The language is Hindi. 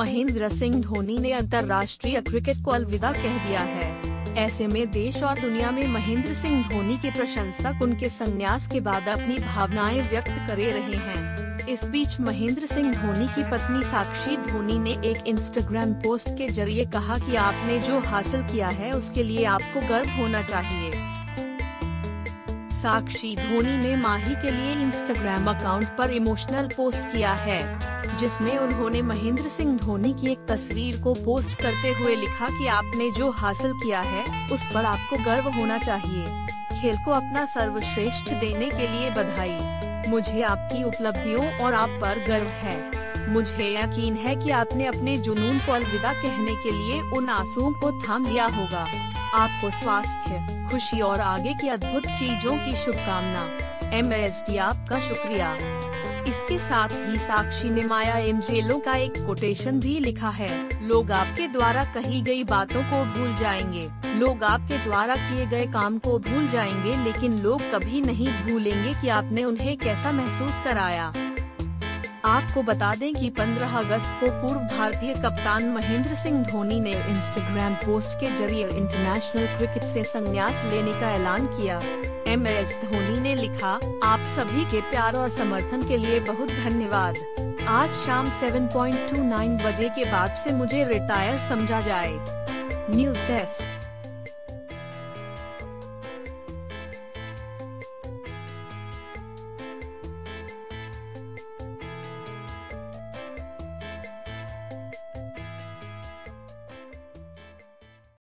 महेंद्र सिंह धोनी ने अंतर्राष्ट्रीय क्रिकेट को अलविदा कह दिया है। ऐसे में देश और दुनिया में महेंद्र सिंह धोनी के प्रशंसक उनके संन्यास के बाद अपनी भावनाएँ व्यक्त करे रहे हैं। इस बीच महेंद्र सिंह धोनी की पत्नी साक्षी धोनी ने एक इंस्टाग्राम पोस्ट के ज़रिए कहा कि आपने जो हासिल किया है, उसके लिए आपको गर्व होना चाहिए। साक्षी धोनी ने माही के लिए इंस्टाग्राम अकाउंट पर इमोशनल पोस्ट किया है। जिसमें उन्होंने महेंद्र सिंह धोनी की एक तस्वीर को पोस्ट करते हुए लिखा कि आपने जो हासिल किया है, उस पर आपको गर्व होना चाहिए। खेल को अपना सर्वश्रेष्ठ देने के लिए बधाई। मुझे आपकी उपलब्धियों और आप पर गर्व है। मुझे यकीन है कि आपने अपने जुनून को अलविदा कहने के लिए उन आंसुओं को थाम लिया होगा। आपको स्वास्थ्य, खुशी और आगे की अद्भुत चीज़ों की शुभकामना। एम आपका शुक्रिया। इसके साथ ही साक्षी ने माया एंजेलो का एक कोटेशन भी लिखा है। लोग आपके द्वारा कही गई बातों को भूल जाएँगे। लोग आपके द्वारा किए गए काम को भूल जाएँगे, लेकिन लोग कभी नहीं भूलेंगे कि आपने उन्हें कैसा महसूस कराया। आपको बता दें कि 15 अगस्त को पूर्व भारतीय कप्तान महेंद्र सिंह धोनी ने इंस्टाग्राम पोस्ट के ज़रिए इंटरनेशनल क्रिकेट से संन्यास लेने का ऐलान किया। एम एस धोनी ने लिखा, आप सभी के प्यार और समर्थन के लिए बहुत धन्यवाद। आज शाम 7.29 बजे के बाद से मुझे रिटायर समझा जाए। News desk